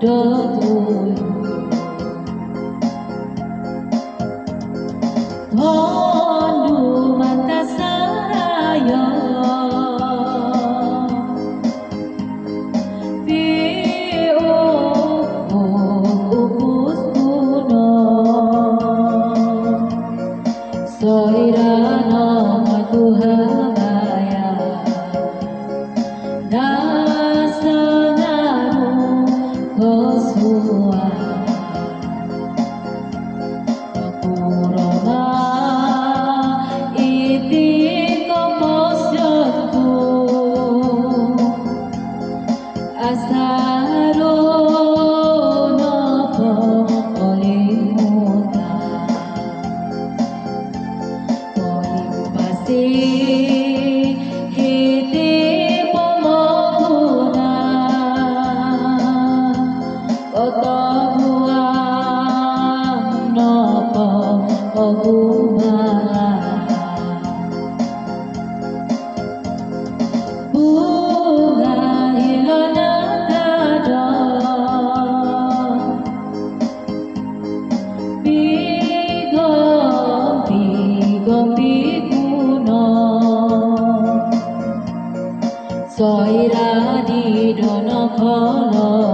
đỡ tôi Oh 不 গতি গুণ। চৈৰা দিন ঘৰ